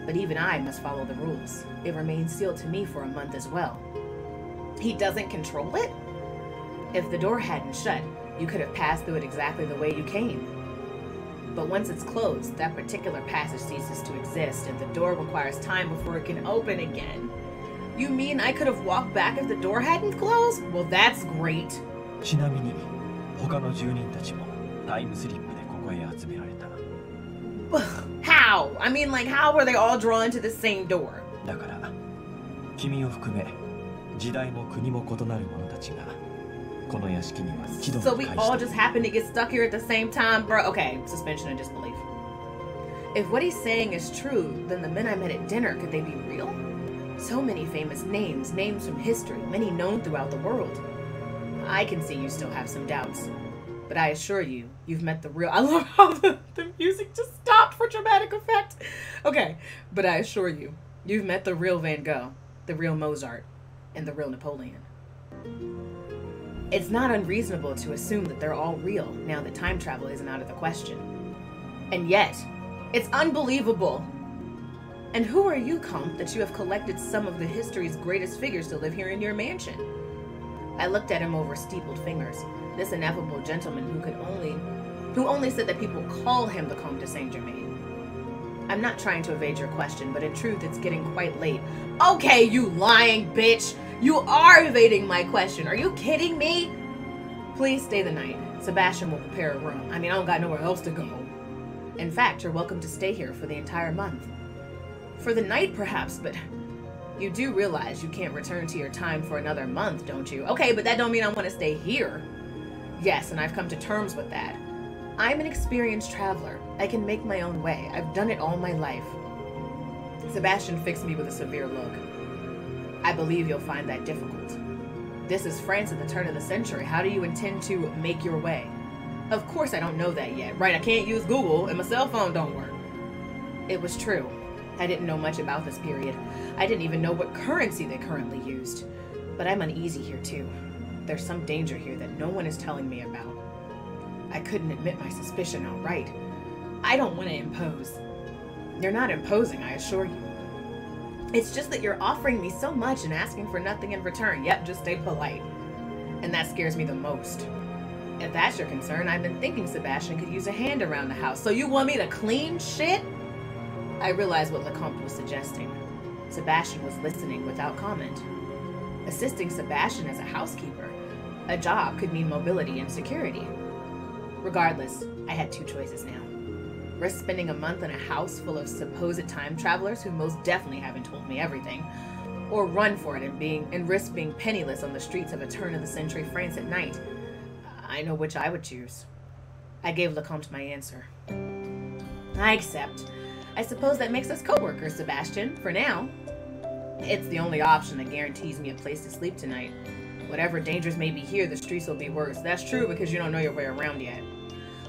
But even I must follow the rules. It remains sealed to me for a month as well. He doesn't control it? If the door hadn't shut, you could have passed through it exactly the way you came. But once it's closed, that particular passage ceases to exist, and the door requires time before it can open again. You mean I could have walked back if the door hadn't closed? Well, that's great. ちなみに他の住人たちもタイムスリップでここへ集められた How? I mean, like, how were they all drawn to the same door? だから君を含め時代も国も異なる者たちが この屋敷には一度 So も we 返 all して just happened to get stuck here at the same time, bro. Okay, suspension of disbelief. If what he's saying is true, then the men I met at dinner, could they be real? So many famous names, names from history, many known throughout the world. I can see you still have some doubts. But I assure you, you've met the real. I love how the, the music just stopped for dramatic effect. Okay, but I assure you, you've met the real Van Gogh, the real Mozart, and the real Napoleon. It's not unreasonable to assume that they're all real now that time travel isn't out of the question. And yet, it's unbelievable. And who are you, Comte, that you have collected some of the history's greatest figures to live here in your mansion? I looked at him over steepled fingers. This ineffable gentleman who could only who only said that people call him the Comte de Saint Germain. I'm not trying to evade your question, but in truth it's getting quite late. Okay, you lying bitch! You are evading my question. Are you kidding me? Please stay the night. Sebastian will prepare a room. I mean, I don't got nowhere else to go. In fact, you're welcome to stay here for the entire month. For the night, perhaps, but you do realize you can't return to your time for another month, don't you? Okay, but that don't mean I want to stay here. Yes, and I've come to terms with that. I'm an experienced traveler. I can make my own way. I've done it all my life. Sebastian fixed me with a severe look. I believe you'll find that difficult. This is France at the turn of the century. How do you intend to make your way? Of course, I don't know that yet. Right, I can't use Google, and my cell phone don't work. It was true. I didn't know much about this period. I didn't even know what currency they currently used. But I'm uneasy here, too. There's some danger here that no one is telling me about. I couldn't admit my suspicion outright. I don't want to impose. You're not imposing, I assure you. It's just that you're offering me so much and asking for nothing in return. Yep, just stay polite. And that scares me the most. If that's your concern, I've been thinking Sebastian could use a hand around the house. So you want me to clean shit? I realized what Lecomte was suggesting. Sebastian was listening without comment. Assisting Sebastian as a housekeeper, a job could mean mobility and security. Regardless, I had two choices now. Risk spending a month in a house full of supposed time travelers who most definitely haven't told me everything, or run for it and being and risk being penniless on the streets of a turn of the century France at night. I know which I would choose. I gave Lecomte my answer. I accept. I suppose that makes us co-workers, Sebastian, for now. It's the only option that guarantees me a place to sleep tonight. Whatever dangers may be here, the streets will be worse. That's true because you don't know your way around yet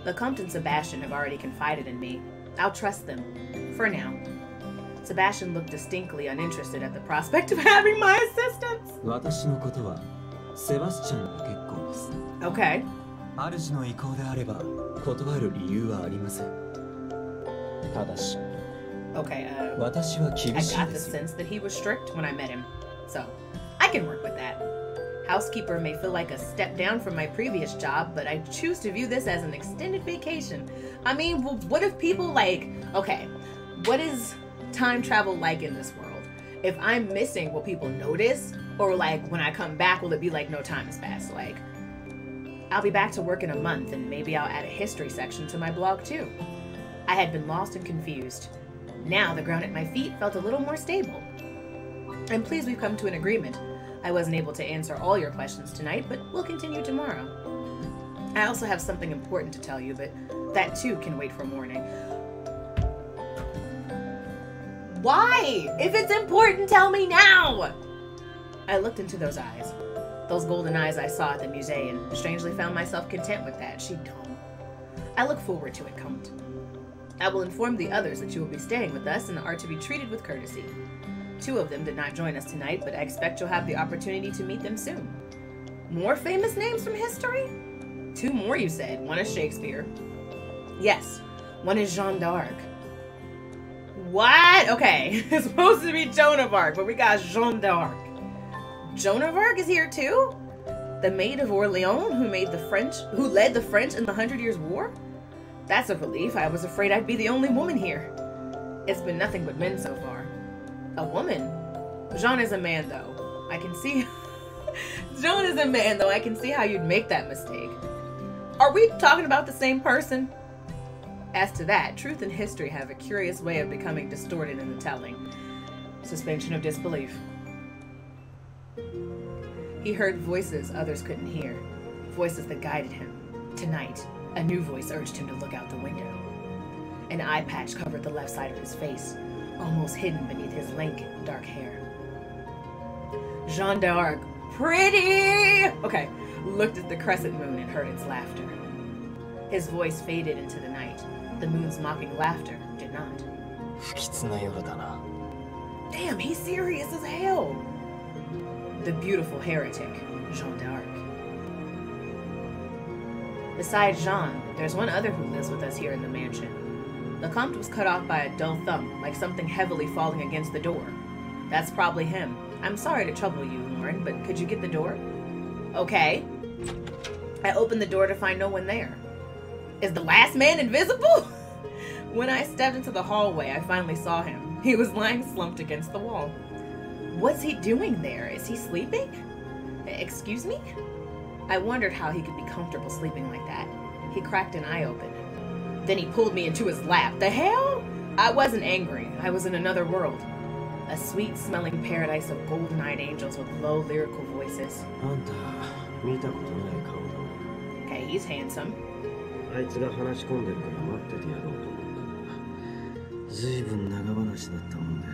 Lecomte and Sebastian have already confided in me. I'll trust them. For now. Sebastian looked distinctly uninterested at the prospect of having my assistance. 私のことはセバスチャンで結構です Okay. 主の意向であれば断る理由はありませんただし Okay, uh, 私は I 厳しい got で the す sense that he was strict when I met him. So, I can work with that. Housekeeper may feel like a step down from my previous job, but I choose to view this as an extended vacation. I mean, what if people like, okay, what is time travel like in this world? If I'm missing, will people notice? Or like when I come back, will it be like no time has passed? Like, I'll be back to work in a month and maybe I'll add a history section to my blog too. I had been lost and confused. Now the ground at my feet felt a little more stable. I'm pleased we've come to an agreement. I wasn't able to answer all your questions tonight, but we'll continue tomorrow. I also have something important to tell you, but that too can wait for morning. Why? If it's important, tell me now! I looked into those eyes. Those golden eyes I saw at the museum, and strangely found myself content with that. She don't. I look forward to it, Comte. I will inform the others that you will be staying with us and are to be treated with courtesy. Two of them did not join us tonight, but I expect you'll have the opportunity to meet them soon. More famous names from history? Two more, you said. One is Shakespeare. Yes, one is Jeanne d'Arc. What? Okay, it's supposed to be Joan of Arc, but we got Jeanne d'Arc. Joan of Arc is here too? The Maid of Orleans who made the French, who led the French in the Hundred Years' War? That's a relief. I was afraid I'd be the only woman here. It's been nothing but men so far. A woman? Jeanne is a man, though. I can see. Jeanne is a man, though. I can see how you'd make that mistake. Are we talking about the same person? As to that, truth and history have a curious way of becoming distorted in the telling. Suspension of disbelief. He heard voices others couldn't hear, voices that guided him. Tonight, a new voice urged him to look out the window. An eye patch covered the left side of his face, almost hidden beneath his lank, dark hair. Jeanne d'Arc, pretty! Okay, looked at the crescent moon and heard its laughter. His voice faded into the night. The moon's mocking laughter did not. Damn, he's serious as hell! The beautiful heretic, Jeanne d'Arc. Besides Jeanne, there's one other who lives with us here in the mansion. The Comte was cut off by a dull thump, like something heavily falling against the door. That's probably him. I'm sorry to trouble you, Lauren, but could you get the door? Okay. I opened the door to find no one there. Is the last man invisible? when I stepped into the hallway, I finally saw him. He was lying slumped against the wall. What's he doing there? Is he sleeping? Excuse me? I wondered how he could be comfortable sleeping like that. He cracked an eye open. Then he pulled me into his lap. The hell? I wasn't angry. I was in another world. A sweet smelling paradise of golden eyed angels with low lyrical voices. あんた見たことない顔だ Okay, he's handsome. あいつが話し込んでるから待っててやろうと思ったずいぶん長話だったもんで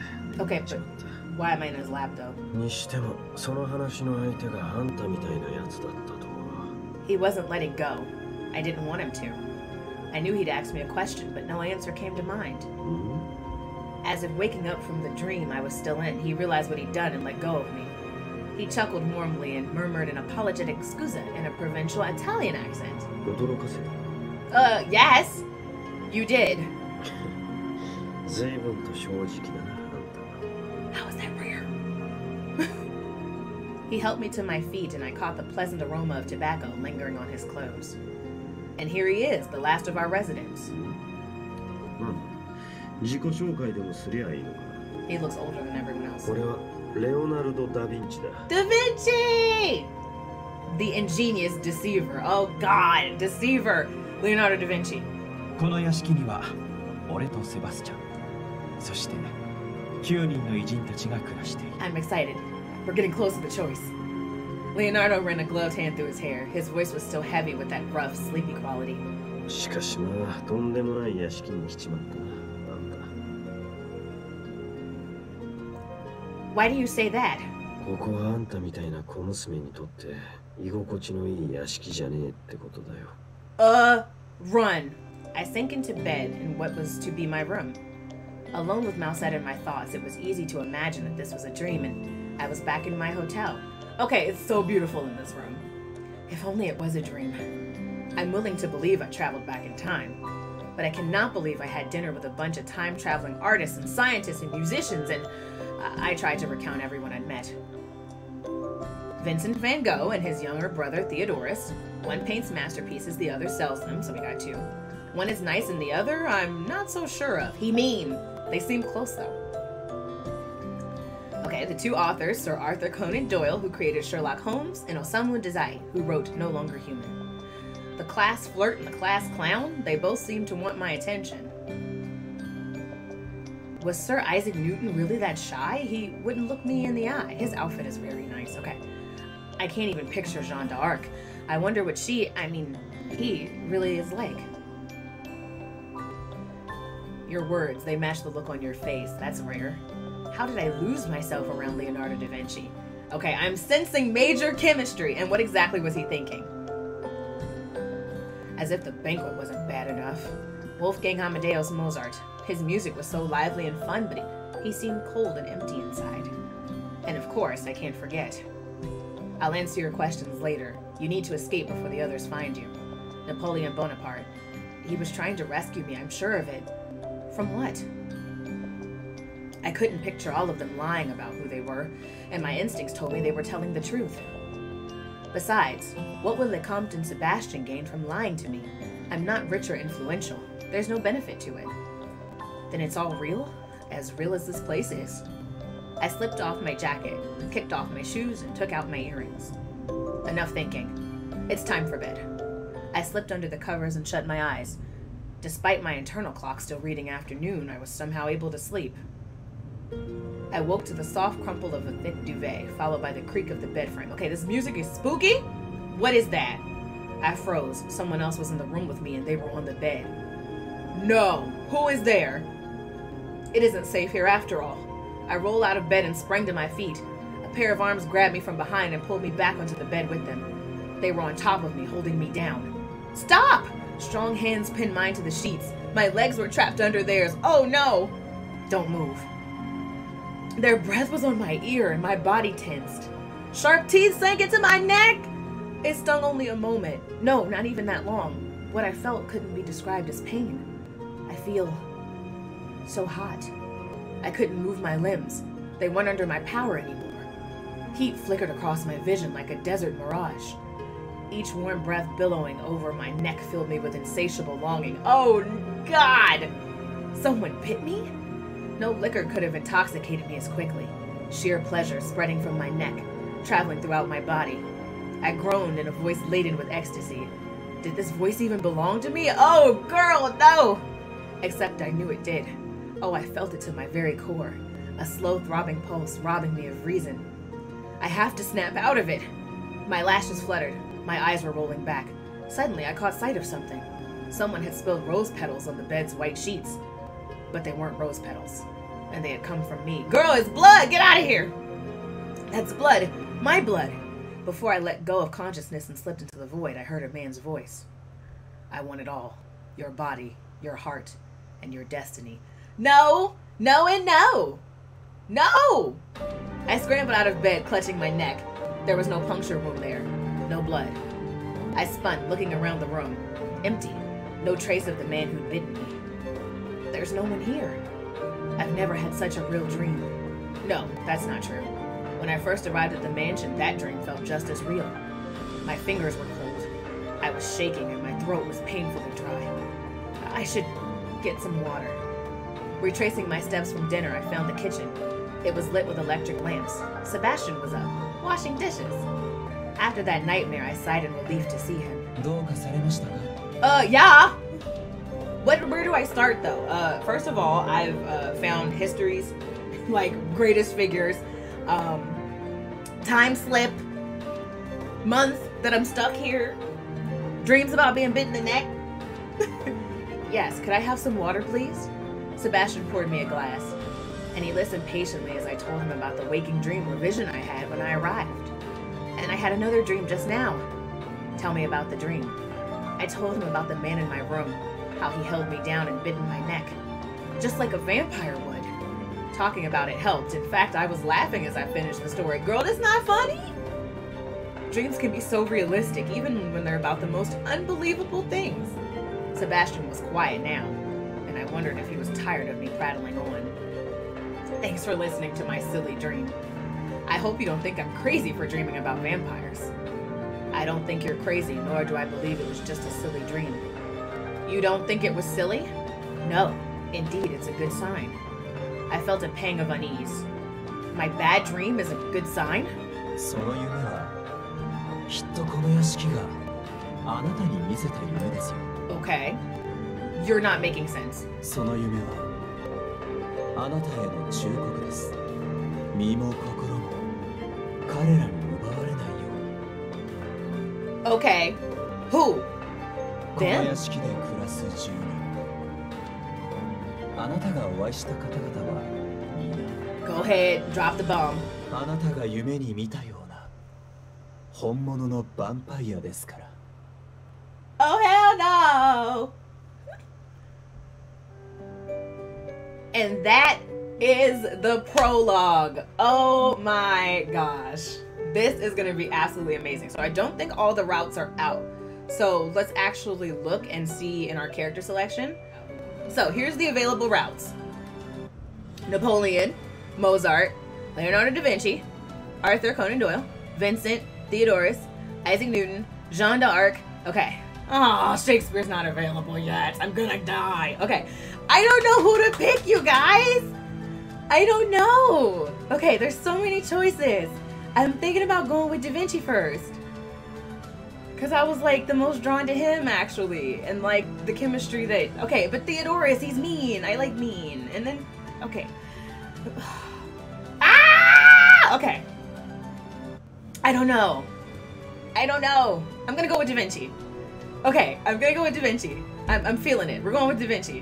Okay, 寝ち but まった why am I in his lap though? にしてもその話の相手があんたみたいなやつだったとは He wasn't letting go. I didn't want him to. I knew he'd ask me a question, but no answer came to mind. Mm-hmm. As if waking up from the dream I was still in, he realized what he'd done and let go of me. He chuckled warmly and murmured an apologetic scusa in a provincial Italian accent. Uh, yes, you did. How was that rare? he helped me to my feet, and I caught the pleasant aroma of tobacco lingering on his clothes. And here he is, the last of our residents. うん自己紹介でもすりゃいいのか He looks older than everyone else. 俺はレオナルド・ダ・ヴィンチだ Da Vinci! The ingenious deceiver. Oh god, deceiver. Leonardo da Vinci. この屋敷には俺とセバスチャンそして9人の偉人たちが暮らしている I'm excited. We're getting close to the choice. Leonardo ran a gloved hand through his hair. His voice was still heavy with that rough, sleepy quality. しかしまあとんでもない屋敷に来ちまったなあんた Why do you say that? ここはあんたみたいな小娘にとって居心地のいい屋敷じゃねえってことだよ Uh, run. I sank into bed in what was to be my room. Alone with Mousette in my thoughts, it was easy to imagine that this was a dream and I was back in my hotel. Okay, it's so beautiful in this room. If only it was a dream. I'm willing to believe I traveled back in time, but I cannot believe I had dinner with a bunch of time traveling artists and scientists and musicians, and I I tried to recount everyone I'd met. Vincent van Gogh and his younger brother Theodorus. One paints masterpieces, the other sells them, so we got two. One is nice and the other I'm not so sure of. He mean. They seem close though. Okay, the two authors, Sir Arthur Conan Doyle, who created Sherlock Holmes, and Osamu Dazai, who wrote No Longer Human. The class flirt and the class clown, they both seem to want my attention. Was Sir Isaac Newton really that shy? He wouldn't look me in the eye. His outfit is very nice. Okay. I can't even picture Jeanne d'Arc. I wonder what she, I mean, he really is like. Your words, they match the look on your face. That's rare. How did I lose myself around Leonardo da Vinci? Okay, I'm sensing major chemistry. And what exactly was he thinking? As if the banquet wasn't bad enough. Wolfgang Amadeus Mozart. His music was so lively and fun, but he, seemed cold and empty inside. And of course, I can't forget. I'll answer your questions later. You need to escape before the others find you. Napoleon Bonaparte. He was trying to rescue me, I'm sure of it. From what? I couldn't picture all of them lying about who they were, and my instincts told me they were telling the truth. Besides, what would Lecomte and Sebastian gain from lying to me? I'm not rich or influential. There's no benefit to it. Then it's all real? As real as this place is. I slipped off my jacket, kicked off my shoes, and took out my earrings. Enough thinking. It's time for bed. I slipped under the covers and shut my eyes. Despite my internal clock still reading afternoon, I was somehow able to sleep. I woke to the soft crumple of a thick duvet, followed by the creak of the bed frame. Okay, this music is spooky? What is that? I froze. Someone else was in the room with me and they were on the bed. No! Who is there? It isn't safe here after all. I roll out of bed and sprang to my feet. A pair of arms grabbed me from behind and pulled me back onto the bed with them. They were on top of me, holding me down. Stop! Strong hands pinned mine to the sheets. My legs were trapped under theirs. Oh no! Don't move. Their breath was on my ear and my body tensed. Sharp teeth sank into my neck! It stung only a moment. No, not even that long. What I felt couldn't be described as pain. I feel so hot. I couldn't move my limbs. They weren't under my power anymore. Heat flickered across my vision like a desert mirage. Each warm breath billowing over my neck filled me with insatiable longing. Oh, God! Someone bit me? No liquor could have intoxicated me as quickly. Sheer pleasure spreading from my neck, traveling throughout my body. I groaned in a voice laden with ecstasy. Did this voice even belong to me? Oh, girl, no! Except I knew it did. Oh, I felt it to my very core. A slow throbbing pulse robbing me of reason. I have to snap out of it. My lashes fluttered. My eyes were rolling back. Suddenly, I caught sight of something. Someone had spilled rose petals on the bed's white sheets. But they weren't rose petals. And they had come from me. Girl, it's blood! Get out of here! That's blood. My blood. Before I let go of consciousness and slipped into the void, I heard a man's voice. I want it all. Your body, your heart, and your destiny. No! No and no! No! I scrambled out of bed, clutching my neck. There was no puncture wound there. No blood. I spun, looking around the room. Empty. No trace of the man who'd bitten me there's no one here. I've never had such a real dream. No, that's not true. When I first arrived at the mansion, that dream felt just as real. My fingers were cold. I was shaking and my throat was painfully dry. I should get some water. Retracing my steps from dinner, I found the kitchen. It was lit with electric lamps. Sebastian was up, washing dishes. After that nightmare, I sighed in relief to see him. Uh, yeah! What? Where do I start though? Uh, first of all, I've uh, found histories, like greatest figures, um, time slip, month that I'm stuck here, dreams about being bit in the neck. yes, could I have some water, please? Sebastian poured me a glass, and he listened patiently as I told him about the waking dream or vision I had when I arrived. And I had another dream just now. Tell me about the dream. I told him about the man in my room, how he held me down and bit in my neck, just like a vampire would. Talking about it helped. In fact, I was laughing as I finished the story. Girl, that's not funny! Dreams can be so realistic, even when they're about the most unbelievable things. Sebastian was quiet now, and I wondered if he was tired of me prattling on. Thanks for listening to my silly dream. I hope you don't think I'm crazy for dreaming about vampires. I don't think you're crazy, nor do I believe it was just a silly dream. You don't think it was silly? No, indeed, it's a good sign. I felt a pang of unease. My bad dream is a good sign? その夢はきっとこの屋敷があなたに見せた夢ですよ Okay. You're not making sense. その夢はあなたへの忠告です身も心も彼らに奪われないように Okay. Who? この Them? 屋敷で 暮らす住人あなたがお会いした方々は皆 Go ahead, drop the bomb. あなたが夢に見たような本物のヴァンパイアですから Oh hell no! And that is the prologue. Oh my gosh. This is gonna be absolutely amazing. So I don't think all the routes are out. So let's actually look and see in our character selection. So here's the available routes. Napoleon, Mozart, Leonardo da Vinci, Arthur Conan Doyle, Vincent, Theodorus, Isaac Newton, Jeanne d'Arc. Okay. Oh, Shakespeare's not available yet. I'm gonna die. Okay. I don't know who to pick, you guys. I don't know. Okay, there's so many choices. I'm thinking about going with Da Vinci first. Cause I was like the most drawn to him actually, and like the chemistry that. Okay, but Theodorus, he's mean. I like mean. And then, okay. ah! Okay. I don't know. I don't know. I'm gonna go with Da Vinci. Okay, I'm gonna go with Da Vinci. I'm, I'm feeling it. We're going with Da Vinci.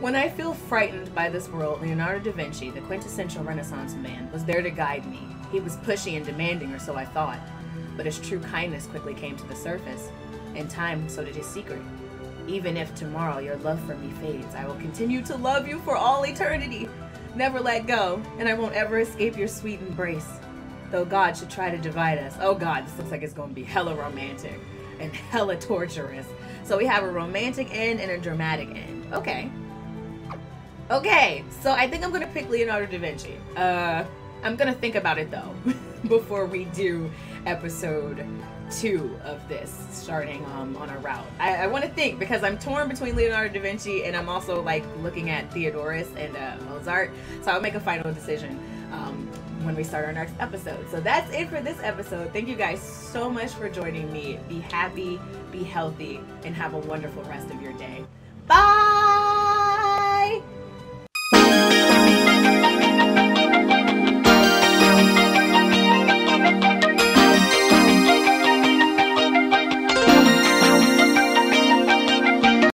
When I feel frightened by this world, Leonardo da Vinci, the quintessential Renaissance man, was there to guide me. He was pushy and demanding, or so I thought. But his true kindness quickly came to the surface. In time, so did his secret. Even if tomorrow your love for me fades, I will continue to love you for all eternity. Never let go, and I won't ever escape your sweet embrace. Though God should try to divide us. Oh God, this looks like it's gonna be hella romantic and hella torturous. So we have a romantic end and a dramatic end. Okay. Okay, so I think I'm gonna pick Leonardo da Vinci. Uh, I'm gonna think about it though before we do episode two of this, starting um, on our route. I, I want to think because I'm torn between Leonardo da Vinci and I'm also like looking at Theodorus and uh, Mozart. So I'll make a final decision um, when we start our next episode. So that's it for this episode. Thank you guys so much for joining me. Be happy, be healthy, and have a wonderful rest of your day. Bye!